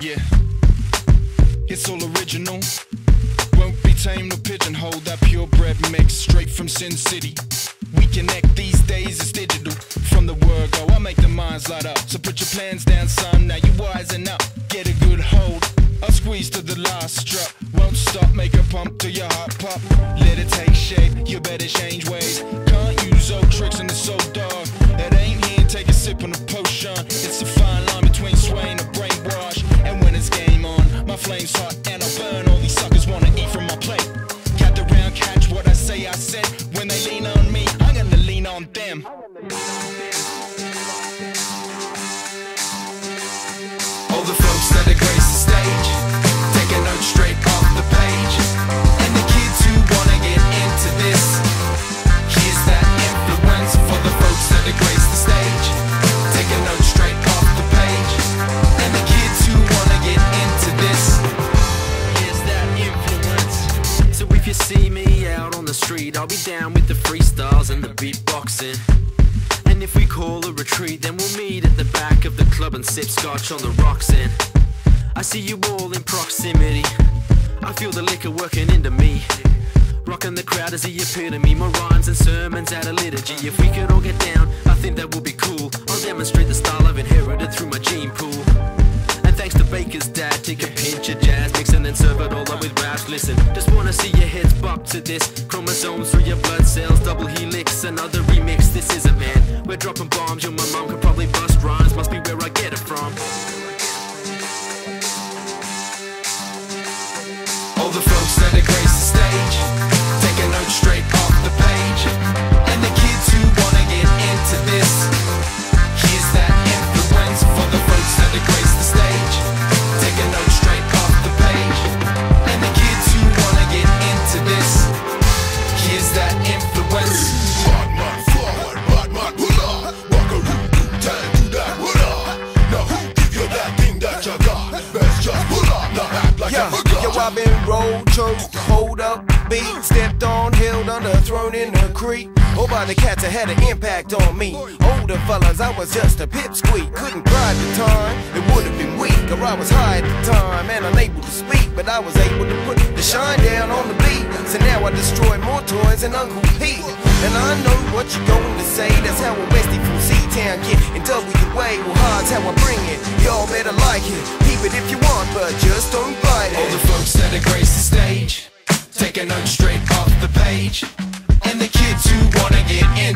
Yeah, it's all original. Won't be tamed or pigeonholed. That purebred mix straight from Sin City. We connect these days, it's digital. From the word go, I make the minds light up. So put your plans down, son. Now you wisen up. Get a good hold. I'll squeeze to the last strut. Won't stop, make a pump till your heart pop. Let it take shape, you better change ways. Can't use old tricks and it's so dark. It ain't here, take a sip on the potion. It's a All the folks that are grace the stage, taking notes straight off the page. And the kids who wanna get into this, here's that influence for the folks that are grace the stage, taking notes straight off the page. And the kids who wanna get into this, here's that influence. So if you see me out on the street, I'll be down with the freestyles and the beatboxing. And if we call a retreat, then we'll meet at the back of the club and sip scotch on the rocks. And I see you all in proximity. I feel the liquor working into me. Rocking the crowd is the epitome. My rhymes and sermons out of liturgy. If we could all get down, I think that would be cool. I'll demonstrate the style I've inherited through my gene pool. And thanks to Baker's dad, take a pinch of jazz, mix and then serve it all up with raps. Listen, just wanna see your heads bop to this. Chromosomes through your blood cells, double helix, another remix. This is a man. We're dropping bombs, and my mom could probably bust rhymes. Must be yo, I've been rolled, choked, hold up, beat, stepped on, held under, thrown in the creek. Oh, by the cats that had an impact on me. Older fellas, I was just a pipsqueak. Couldn't cry at the time, it would have been weak. Or I was high at the time and unable to speak. But I was able to put the shine down on the beat. So now I destroy more toys than Uncle Pete. And I know what you're going to say. That's how a Westie from C-Town get in WA. Well, hard's how I bring it. Y'all better like it. Keep it if you want, but just don't it. the the stage, taking notes straight off the page. And the kids who wanna get this,